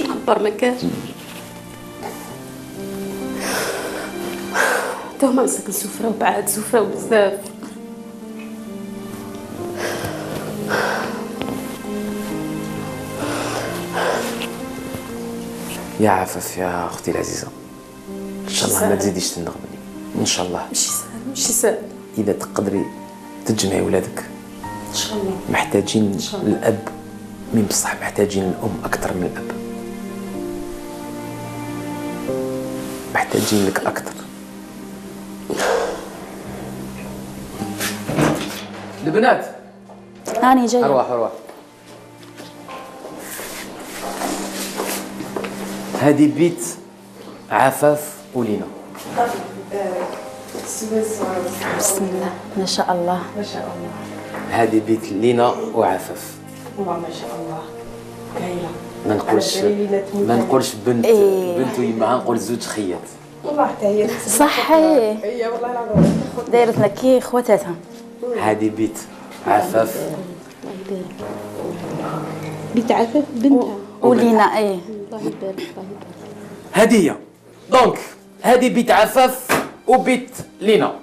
اكبر ما كانش تو هما مساكن سفرة وبعاد سفرة بزاف. يا عفاف يا أختي العزيزة. إن شاء الله ما تزيديش تندغمني إن شاء الله. ماشي سهل ماشي سهل. إذا تقدري تجمعي ولادك. إن شاء الله. محتاجين. الاب من بصح محتاجين الأم أكثر من الأب. محتاجين لك أكثر. البنات. هاني جاي ارواح ارواح هذه بيت عفاف ولينا. بسم الله ما شاء الله. ما شاء الله. هذه بيت لينا وعفاف. ما شاء الله. هايله ما نقولش. ما نقولش بنت إيه. بنت ويما نقول زوج خيات والله حتى هي صح. إيه. هي والله العظيم. دايرتنا كي خواتاتها. هذه بيت عفاف. بنت عفاف بنتها. ولينا إيه. الله يبارك الله يبارك. هذه هي. دونك هذه بيت عفاف وبيت لينا.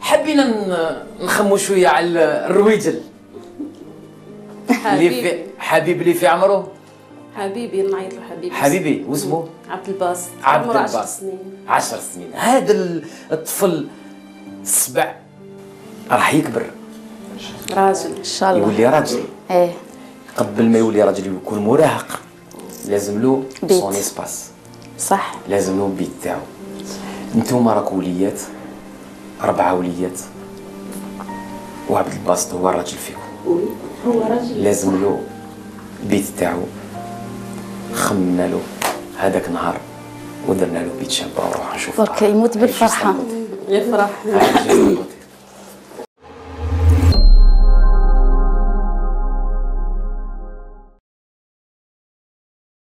حبينا نخمو شوية على الرويجل. حبيبي. حبيب اللي في عمره؟ حبيبي نعيط له حبيبي. حبيبي واسمه؟ عبد الباسط. عبد الباسط. سنين. عشر سنين. هذا ال- الطفل السبع راح يكبر. راجل. إن شاء الله. يولي راجل. إيه. قبل ما يولي راجل يكون مراهق لازم له بيت. سون اسباس صح. لازم له البيت تاعو. نتوما راكو وليات. أربعة وليات. وعبد الباسط هو الراجل فيكم. هو راجل لازم له البيت تاعو. خممنا له هذاك نهار ودرنا له بيت شابة وروح نشوف برك يموت بالفرحة. يفرح.